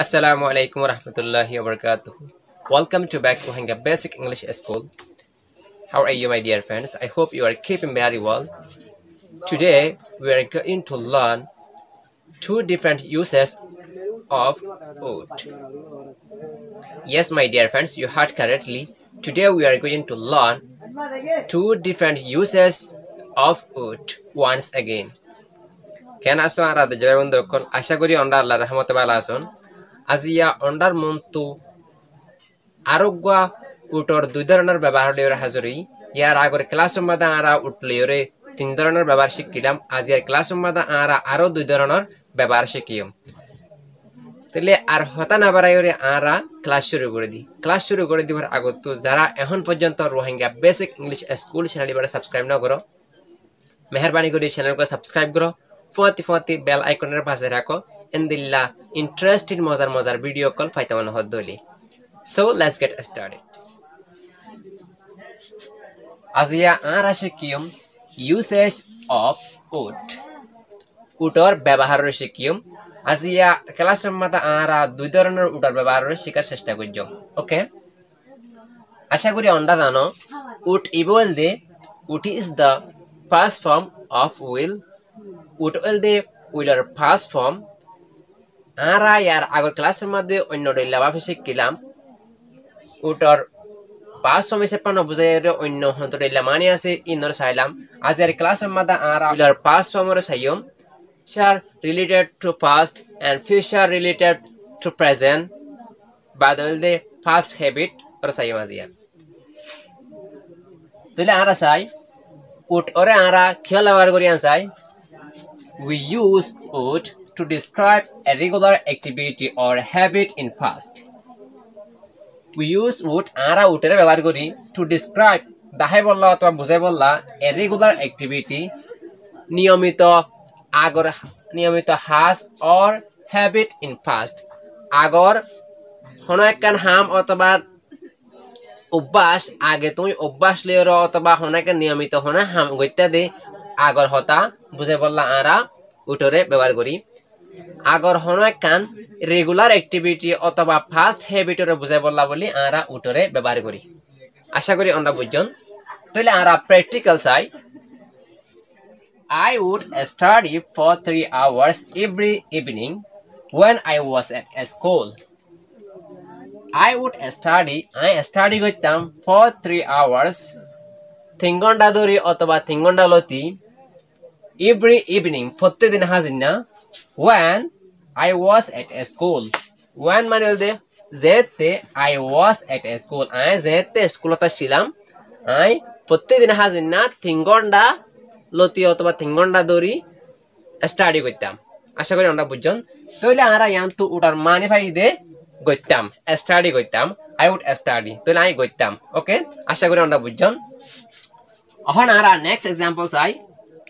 Assalamu alaikum warahmatullahi wabarakatuh. Welcome to back to Hanga Basic English School. How are you my dear friends? I hope you are keeping very well. Today we are going to learn two different uses of wood. Yes my dear friends, you heard correctly. Today we are going to learn two different uses of wood once again. কেন আসো আর জয় বন্ধু আশা করি অন্ডার আল্লাহ রহমতে ভালো আসুন আজিয়া অন্ডার মন্তু আরোগ্য উটর দুই ধরনের ব্যবহার লিওরে হাজরি ইয়ার আগর ক্লাস সম্বাদা আরা উঠলিওরে তিন ধরনের ব্যবহার শিখিলাম আজিয়ার ক্লাস সম্বাদা আরা আরও দুই ধরনের ব্যবহার শিখিম তাহলে আর হতা না বাড়াইরে আরা ক্লাস শুরু করে দিই ক্লাস শুরু করে দিবার আগত যারা এখন পর্যন্ত Rohingya basic English school channel এবারে সাবস্ক্রাইব না করো মেহরবানি করে চ্যানেলকে সাবস্ক্রাইব করো ফুয়াতি ফুয়াতি বেল আইকনের পাশে রাখো। এন্দিল্লা ইন্টারেস্টেড মজার মজার ভিডিও কল ফাইতামান হদ দলি সো লেটস গেট স্টার্টেড আজিয়া আর আসে কিয়ম ইউসেজ অফ উড উটর ব্যবহার শিকিয়ম আজিয়া ক্লাসের মাথা আরা দুই ধরনের উটার ব্যবহার শিখার চেষ্টা করছ ওকে আশা করি অন্ডা জানো, উট ইবল দে, would is the first form of will would will দে উইলার ফার্স্ট ফর্ম। আরা ইয়ার আগর ক্লাসের মধ্যে অন্য ডেলাভাবে শিখিলাম উটর পাঁচ ফর্ম হিসেবে পানো বুঝাই অন্য হন্তর ডেলা মানে আছে ইনর চাইলাম। আজ আর ক্লাসের মধ্যে আরা উইলার পাঁচ ফর্মরে চাইম future related to past and future related to present badal the past habit or sayamazia তাহলে আরা চাই। উট ওরে আরা খেয়াল ব্যবহার করি চাই? We use would to describe a regular activity or habit in past. We use would আরা উটের ব্যবহার করি to describe দাহাই বললা অথবা বুঝাই বললা a regular activity নিয়মিত আগর নিয়মিত হাস অর হ্যাবিট ইন ফাস্ট আগর হন একখান হাম অথবা অভ্যাস আগে তুমি অভ্যাস লিওর অথবা হনাকে নিয়মিত হনে হাম গইতা দে আগর হতা বুঝে বললা আরা উঠরে ব্যবহার করি আগর হন একখান রেগুলার অ্যাক্টিভিটি অথবা ফাস্ট হ্যাবিটরে বুঝে বললা বলি আরা উঠরে ব্যবহার করি আশা করি আমরা বুঝজন তাহলে আরা প্র্যাকটিক্যাল চাই। I would study for three hours every evening when I was at school. I would study, I study করতাম for three hours তিন ঘণ্টা অথবা ঘণ্টা লতি every evening, প্রত্যেকদিন হাজির না, when I was at a school. when মানে বলতে যেতে I was at a school. I যেতে স্কুলতে ছিলাম I প্রত্যেকদিন হাজির না তিন ঘণ্টা লতি অথবা তিন ঘণ্টা ধরি স্টাডি করতাম। আশা করি আমরা বুঝছেন তাহলে আমরা ইয়ান তো ওটার মানে ফাই দে গইতাম স্টাডি করতাম আই উড স্টাডি তাহলে আমি গইতাম ওকে আশা করি আমরা বুঝছেন এখন আর নেক্সট এক্সাম্পল চাই।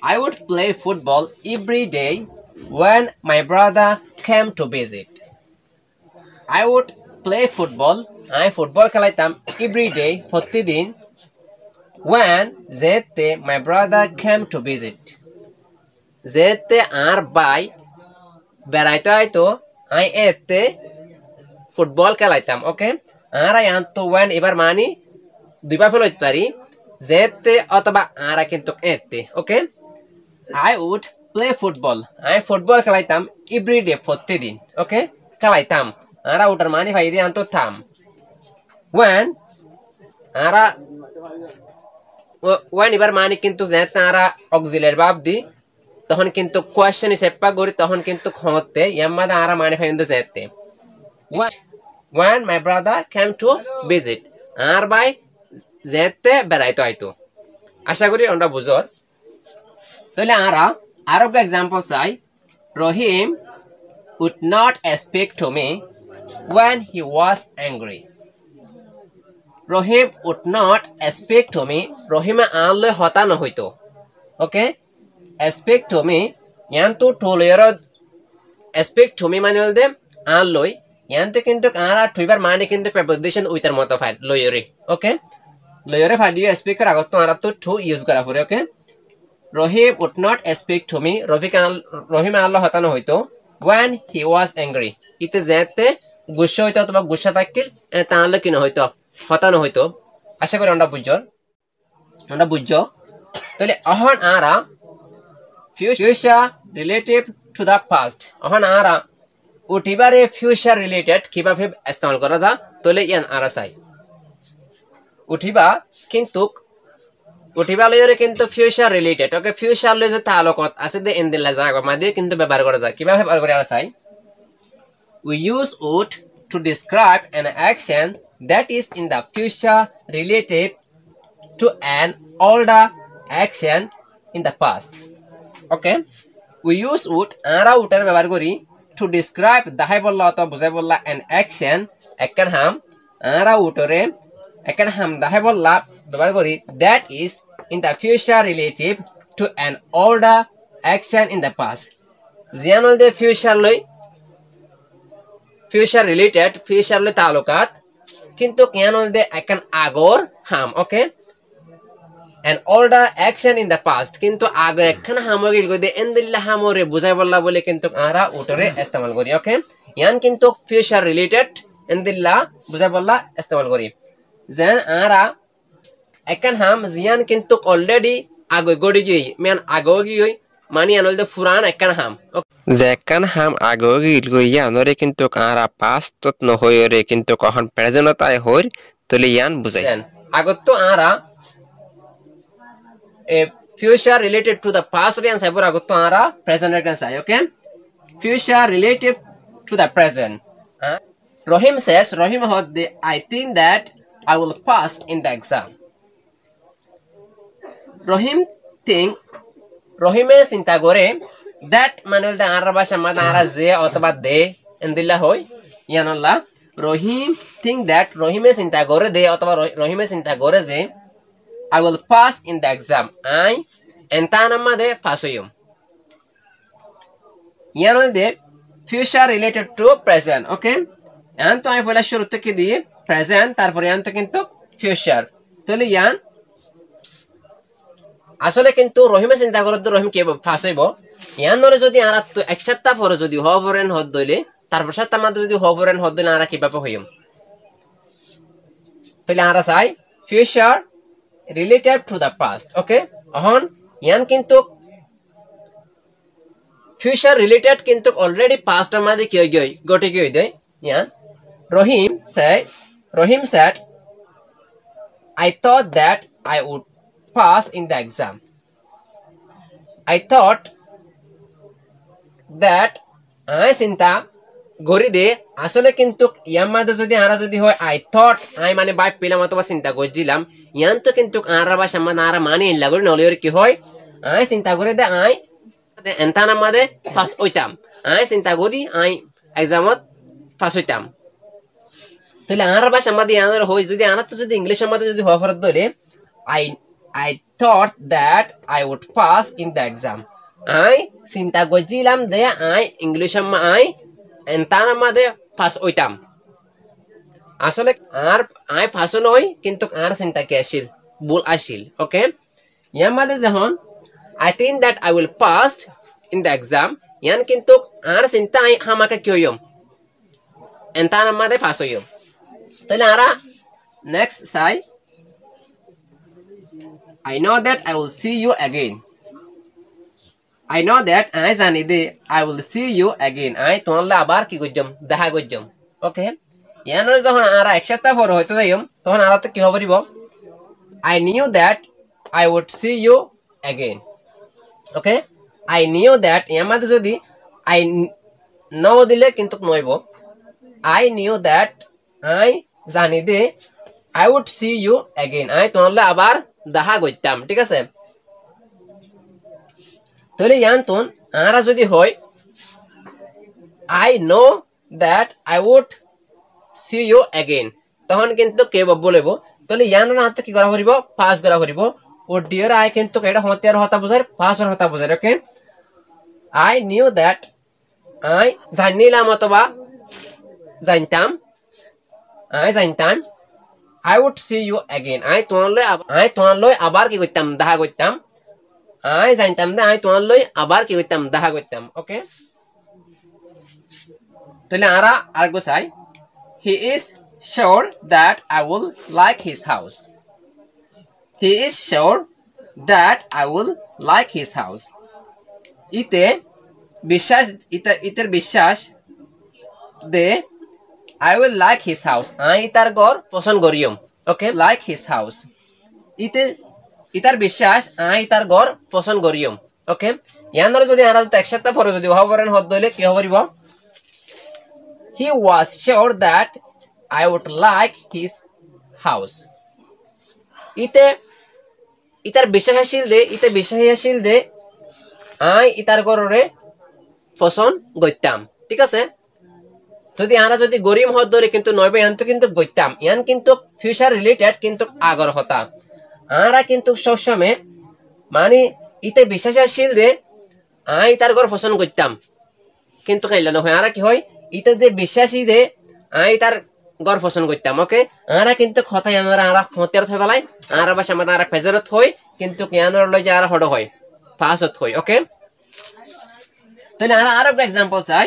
I would play football every day when my brother came to visit. I would play football আমি ফুটবল খেলাইতাম এভরি ডে প্রতিদিন when যেতে my brother came to visit. যেতে আর বাই বেড়াইতে হয়তো আই এতে ফুটবল খেলাইতাম ওকে আর আই আনতো when এবার মানি দুইবার ফেল হইতে পারি, যেতে অথবা আর কিন্তু এতে okay I would play football আমি ফুটবল খেলাইতাম এভরি ডে প্রতিদিন ওকে খেলাইতাম। আরা ওটার মানি ভাই দিয়ে আনতো থাম। When আরা ওয়ান এবার মানে কিন্তু যে তারা অক্সিলের ভাব দি, তখন কিন্তু কোয়েশ্চেন সেপ্পা করি, তখন কিন্তু ক্ষমতে ইয়াম্মাদা আরা মানে ফাইন যেতে। When my brother came to visit আর ভাই যেতে বেড়াইতো হয়তো আশা করি আমরা বুঝর। তাহলে আরা আরও এক্সাম্পল চাই Rahim would not speak to me when he was angry. Rahim would not speak to me রহিমে আনলৈ হতা নহৈতো ওকে স্পিক টু মি ইয়ানটো টুলৈৰ স্পিক টু মি মানে দে আনলৈ ইয়ানটো কিন্তু আর আর থইবার মানে কিন্তু প্রেপোজিশন উইতার মতো ফাইল লয়রে ওকে লয়রে ফাইল ইউ স্পিক কর আগত আর তো টু ইউজ করা পড়ে okay would not speak to me Rafiq Rahim Allah হতা নহৈতো when he was angry. ইতে যেতে গুসা হইতো অথবা গুসা থাকিল তাহলে কিনা হইতো হতানো হইতো আশা করি আমরা বুঝছ আমরা বুঝছ তাহলে অহন আরা future relative to the past অহন আরা উঠিবারে ফিউচার রিলেটেড কীভাবে ইস্তেমাল করা যা তাহলে ইয়ান আরা চাই উঠিবা কিন্তু উঠিবা লইরে কিন্তু ফিউচার রিলেটেড ওকে ফিউচার লই যে তালুকত আছে দে এন দিলা জাগা মাদি কিন্তু ব্যবহার করা যায়। কীভাবে ব্যবহার করে চাই? We use would to describe an action that is in the future related to an older action in the past, okay? We use would আরা উটার ব্যবহার করি to describe, দাহাই বললা, অথবা বুঝাই বললা, an action একখান হাম আরা উটরে একখান হাম, দাহাই বললা ব্যবহার করি that is in the future relative to an older action in the past. জিয়ান দে ফিউচার রিলেটেড ফিউচার লই তালুকাত কিন্তু কেন দে একখান আগর হাম ওকে an older action in the past কিন্তু আগে একখান হামো গিল গদে এন্দিল্লা হামরে বুঝাই বললা বলে কিন্তু আরা উটরে ইস্তেমাল করি ওকে ইয়ান কিন্তু ফিউচার রিলেটেড এন্দিল্লা বুঝাই বললা ইস্তেমাল করি যেন আরা একখান হাম জিয়ান কিন্তু অলরেডি আগে গড়ি গিয়ে মেন আগে গিয়ে মানি আনলদে ফুরান একখান হাম যে একখান হাম আগেও গিল গইয়া নরে কিন্তু আরা পাস তত নহয়রে কিন্তু কখন প্রেজেন্টতায় হইর তলে ইয়ান বুঝাই আগত তো আরা a future related to the past রে আনসাই আগত তো আরা প্রেজেন্ট এর কাছে ওকে future related to the present. Uh, Rohim says Rohim had the I think that I will pass in the exam. Rohim think রহিমে চিন্তা করে দ্যাট মানে বলতে আর ভাষা যে অথবা দে, এন্দিল্লা হই ইয়ানল্লা রহিম থিঙ্ক দ্যাট রহিমে চিন্তা করে দে অথবা রহিমে চিন্তা করে যে, I will pass in the exam. I entanamade fasuyum. ইয়ার মধ্যে future related to present okay এখন তো আমি পয়লা শুরু থেকে দিয়ে প্রেজেন্ট তারপরে ইয়ান তো কিন্তু ফিউচার তাহলে ইয়ান আসলে কিন্তু রহিমে চিন্তা করে তো রহিম কে ফাঁস হইব ইয়ান ধরে যদি আর এক সপ্তাহ পরে যদি হবরেন হদ দইলে তারপর সপ্তাহ মাত্র যদি হবরেন হদ দইলে আর কীভাবে হইম তাহলে আর চাই future related to the past okay অহন, ইয়ান কিন্তু ফিউচার রিলেটেড কিন্তু অলরেডি পাস্টের মাঝে কি গই গটে কি হয়ে দেয় ইয়ান Rahim said Rahim said I thought that I would pass in the exam. I thought that I চিন্তা গড়ি দে, আসলে কিন্তু ইয়ার মাঝে যদি আরা যদি হয় আই থট আই মানে বাই পেলাম অথবা চিন্তা করে দিলাম। ইয়ান তো কিন্তু আরা বা সামান আরা মানে ইল্লা করি নলে কি হয়? আই চিন্তা করে দে আই এন্তানার মাঝে ফার্স্ট হইতাম। আই চিন্তা করি আই এক্সামত ফার্স্ট হইতাম। তাহলে আরা বা সামাদি আনার হয়, যদি আনার তো যদি ইংলিশের মধ্যে যদি হওয়া ফরত দলে I I thought that I would pass in the exam I চিন্তা করছিলাম দে আই ইংলিশের আই তার মাঝে ফাঁস ওইতাম আসলে আর আই ফাঁসও নই কিন্তু আর চিন্তা কি আসিল ভুল আসিল ওকে ইয়ার মাঝে যখন I think that I will pass in the exam ইয়ান কিন্তু আর চিন্তা আই আমাকে কি হইম তার মাঝে ফাঁস হইম তাহলে আরা নেক্সট চাই I know that I will see you again. I know that I জানি দে I will see you again. I তোমার আবার কি করছম দেখা করছম ওকে ইয়ানোর যখন আর এক সপ্তাহ পর হয়তো যাইম তখন আর তো কি হবরিব I knew that I would see you again. Okay I knew that ইয়ার মধ্যে যদি I ন দিলে কিন্তু নইব I knew that I জানি দে I would see you again. I তোমার আবার দেখা করতাম ঠিক আছে? তাহলে ইয়ান্তন আরা যদি হয় I know that I would see you again তখন কিন্তু কে বলব তাহলে ইয়ান হাত কি করা করিব পাস করা করিব ও ডিয়ার আই কিন্তু এটা হতিয়ার হতা বুঝার পাসর হতা বুঝার okay I knew that I জানিলাম অথবা জানতাম। আই জানতাম। I would see you again I তোমালৈ আই তোমালৈ আবার কি করতাম দেখা করতাম আই জানতাম দে আই তোমালৈ আবার কি করতাম দেখা করতাম ওকে তাহলে আরা আর গোসাই he is sure that I will like his house he is sure that I will like his house ইতে বিশ্বাস ইতের বিশ্বাস দে I will like his house I তার ঘর পছন্দ করিম ওকে লাইক হিজ হাউস ইতে, ইতার বিশ্বাস আই তার ঘর পছন্দ করিম ওকে ইয়ানোর যদি আরা একসাথে পরে যদি হবরেন হদ দইলে কি হবরিব he was sure that I would like his house ইতে, ইতার বিশ্বাসশীল দে, ইতে বিশ্বাসশীল দে আই ইতার ঘরে পছন্দ গইতাম ঠিক আছে? যদি আরা যদি গরিম হত ধরে কিন্তু নইবে ইয়ান তো কিন্তু গইতাম ইয়ান কিন্তু ফিউচার রিলেটেড কিন্তু আগর হতা আরা কিন্তু সবসময় মানে ইতে বিশ্বাসশীল যে, আই তার ঘর পছন্দ করতাম। কিন্তু কাইলা নহয় আরা কি হয়? ইতে যে বিশ্বাসী যে, আই তার ঘর পছন্দ করতাম ওকে আরা কিন্তু খতাই আমরা আরা খতিয়ার থই পেলাই আরা বাসা আমাদের আরা ফেজারত হই কিন্তু কিয়ানোর লই যে আরা হড হয়, ফাঁসত হই ওকে তাহলে আরা আরও একটা এক্সাম্পল চাই।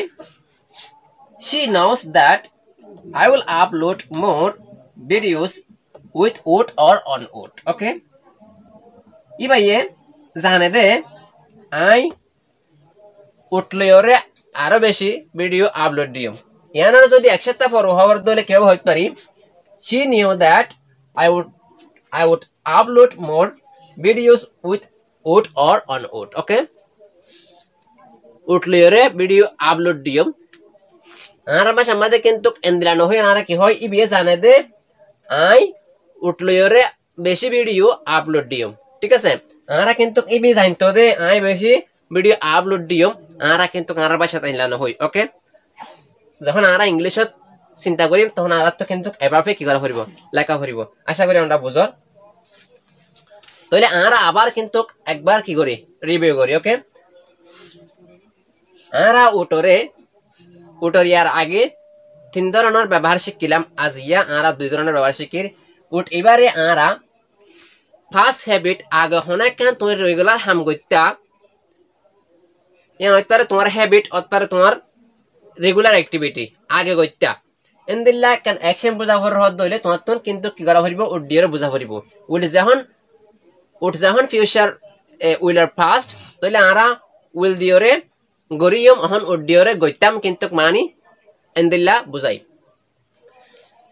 She knows that I will upload more videos with wood or on wood. Okay? ইবাইয়ে জানে দে আই উঠলেওরে আরও বেশি ভিডিও আপলোড দিও ইয়ানোর যদি একসাথে ফরো হওয়ার দলে কেউ হইতে পারি she knew that I would I would upload more videos with wood or on wood. Okay? উঠলেওরে ভিডিও আপলোড দিও আর বাস আমাদের কিন্তু এন্দিলানো হয় আর কি হয় ইবিএ জানে দে আই উঠলইরে বেশি ভিডিও আপলোড দিও ঠিক আছে আরা কিন্তু ইবি জানতো দে আই বেশি ভিডিও আপলোড দিও আরা কিন্তু আর বাসা তাইলানো হয় ওকে যখন আরা ইংলিশত চিন্তা করি তখন আর তো কিন্তু এবারে কি করা ফুরিব লেখা ফুরিব আশা করি আমরা বুঝর তাহলে আরা আবার কিন্তু একবার কি করি রিভিউ করি ওকে আরা উঠরে উটর ইয়ার আগে তিন ধরনের ব্যবহার শিখিলাম আজ ইয়া আরা দুই ধরনের ব্যবহার শিখির উট এবারে আরা ফার্স্ট হ্যাবিট আগে হনে কেন তুমি রেগুলার হাম গত্যা ইয়ান অত্যারে তোমার হ্যাবিট অত্যারে তোমার রেগুলার অ্যাক্টিভিটি আগে গত্যা এন্দিল্লা কেন অ্যাকশন বুঝা হর হদ দইলে তোমার তখন কিন্তু কি করা হরিব উট ডিয়র বুঝা হরিব উইল যখন উট যখন ফিউচার উইলার ফার্স্ট তাহলে আরা উইল দিয়রে গরিয়ম অহন উড্ডিয়রে গইতাম কিন্তু মানি এন্দিল্লা বুঝাই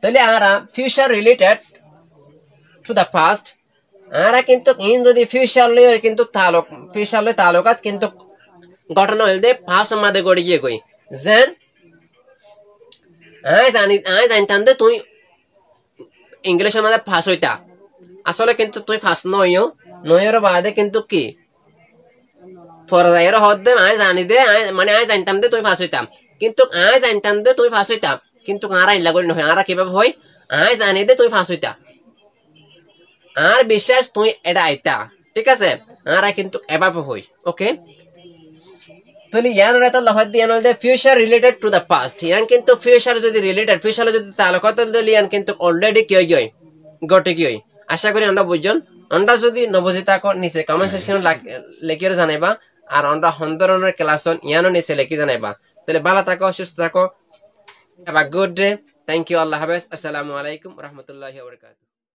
তাহলে আরা future related to the past আরা কিন্তু ইন যদি ফিউচার লয়ে কিন্তু তালুক ফিউচার লয়ে তালুকাত কিন্তু ঘটনা হইল পাস মাদে গড়ি গিয়ে কই যেন আই জানি আই জানতাম দে তুই ইংলিশের মাঝে ফাঁস হইতা আসলে কিন্তু তুই ফাঁস নইও নইয়ের বাদে কিন্তু কি? ফরদাইয়ের হদ দে, আয় জানি দে মানে আয় জানতাম দে, তুই ফাঁস হইতাম। কিন্তু আয় জানতাম দে, তুই ফাঁস হইতাম। কিন্তু আর আইলা করি নহয় আর কীভাবে হয়? আয় জানি দে, তুই ফাঁস হইতা। আর বিশ্বাস, তুই এটা আইতা। ঠিক আছে? আর কিন্তু এভাবে হই okay? Ian future related to the past ইয়ান কিন্তু ফিউচার যদি রিলেটেড ফিউচার যদি তালুকাত দিলে ইয়ান কিন্তু অলরেডি কি হই গটে কি হই আশা করি আমরা বুঝজন আমরা যদি নবজি থাকো নিচে কমেন্ট সেকশন লেখিয়ে জানাইবা আর আমরা হন্দরনের ক্লাসন ইয়ানো নিচে লেখি জানাইবা? তাহলে ভালো থাকো, সুস্থ থাকো। গুড ডে থ্যাংক ইউ আল্লাহ হাফেজ। আসসালামু আলাইকুম রহমতুল্লাহ ওয়া বারাকাতুহু।